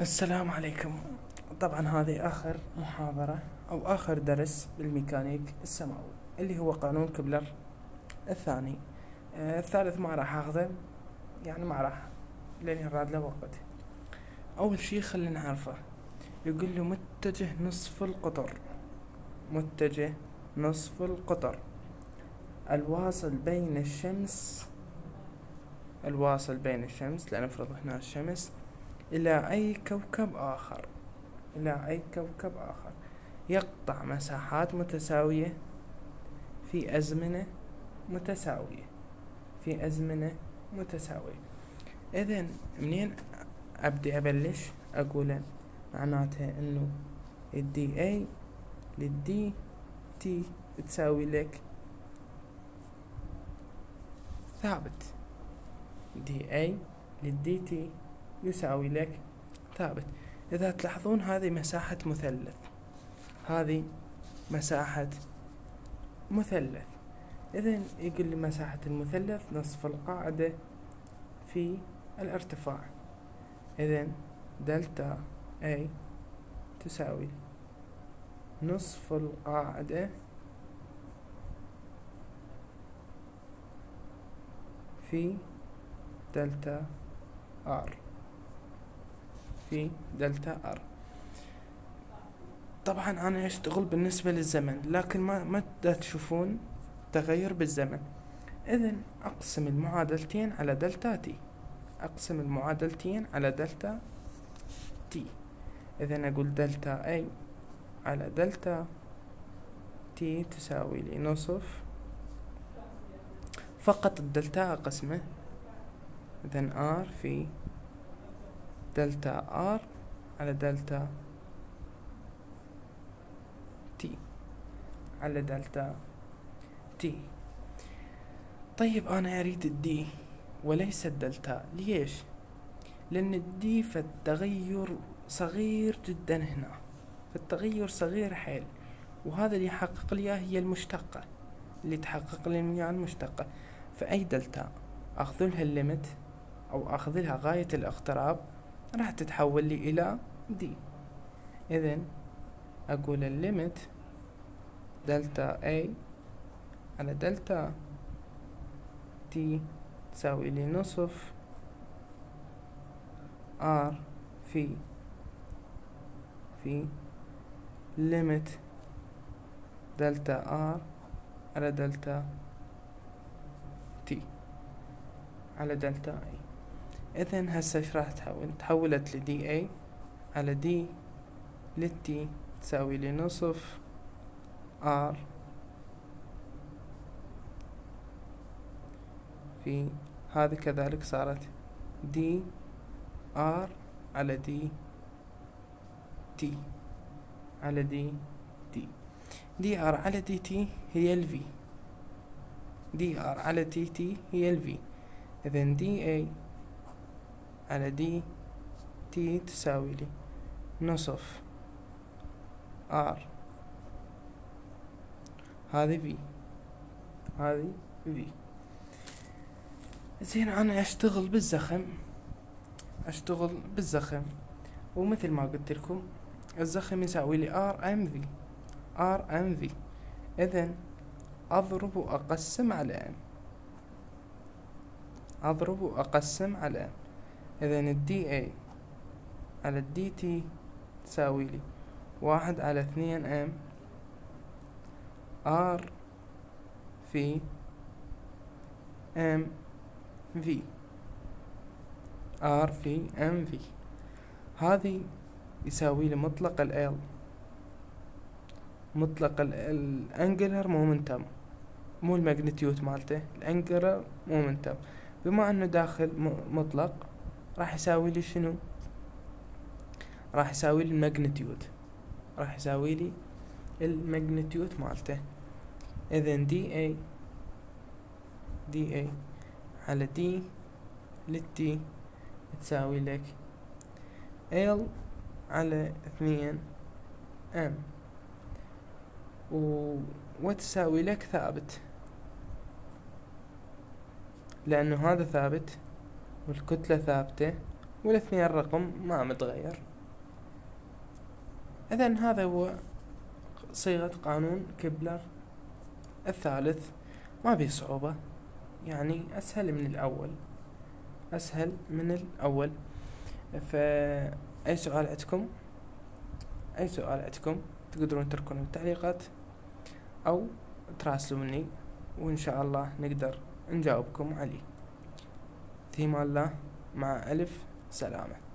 السلام عليكم. طبعا هذه آخر محاضرة أو آخر درس بالميكانيك السماوي اللي هو قانون كبلر الثاني. آه الثالث ما راح أخذه يعني ما راح لين يراد له وقت. أول شي خلينا نعرفه. يقول له متجه نصف القطر. متجه نصف القطر. الواصل بين الشمس الواصل بين الشمس لنفرض هنا الشمس إلى أي كوكب آخر. إلى أي كوكب آخر. يقطع مساحات متساوية في أزمنة متساوية. في أزمنة متساوية. إذن منين أبدي أبلش؟ أقول معناتها إنه ال D A لل D T تساوي لك ثابت. دي أي للدي تي يساوي لك ثابت. إذا تلاحظون هذه مساحة مثلث. هذه مساحة مثلث. إذا يقول لي مساحة المثلث نصف القاعدة في الارتفاع. إذا دلتا A تساوي نصف القاعدة في دلتا R. في دلتا R. طبعا أنا أشتغل بالنسبة للزمن لكن ما ما تشوفون تغير بالزمن. اذا أقسم المعادلتين على دلتا T. أقسم المعادلتين على دلتا T اذا أقول دلتا A على دلتا T تساوي لي نصف فقط الدلتا اقسمه اذا R في دلتا R على دلتا T على دلتا T طيب أنا أريد ال D وليس الدلتا ليش؟ لأن الدي فالتغير صغير جدا هنا. فالتغير صغير حيل. وهذا اللي يحقق لي هي المشتقة. اللي تحقق لي اللي هي المشتقة. فأي دلتا؟ أخذ لها ال limit أو أخذ لها غاية الاقتراب. راح تتحول لي إلى D إذن أقول ال limit دلتا A على دلتا T تساوي لي نصف R في في limit دلتا R على دلتا T على دلتا A. إذن هسه إيش راح تحول؟ تحولت ل D A على D لل T تساوي لي نصف R في هذه كذلك صارت D R على D T على D T D R على D T هي ال V D R على D T هي ال V إذن D A على D T تساوي لي نصف R هذه في هذه V زين أنا أشتغل بالزخم. أشتغل بالزخم. ومثل ما قلت لكم الزخم يساوي لي R M V R M V اذا أضرب وأقسم على M أضرب وأقسم على M إذا ال D A على ال D T تساوي لي واحد على اثنين M R في M V R في M V هذه يساوي لي مطلق ال مطلق ال angular momentum مو ال magnitude مالته ال angular momentum بما أنه داخل مطلق راح يساوي لي شنو؟ راح يساوي لي ال magnitude راح يساوي لي ال magnitude مالته. اذا D A D A على D لل T تساوي لك L على اثنين M. و وتساوي لك ثابت. لأنه هذا ثابت والكتلة ثابتة والاثنين رقم ما متغير. اذا هذا هو صيغة قانون كبلر الثالث. ما بيه صعوبة يعني أسهل من الأول. أسهل من الأول. فأي سؤال عندكم؟ أي سؤال عندكم تقدرون تركونه بالتعليقات أو تراسلوني وإن شاء الله نقدر نجاوبكم عليه. في الله مع ألف سلامة.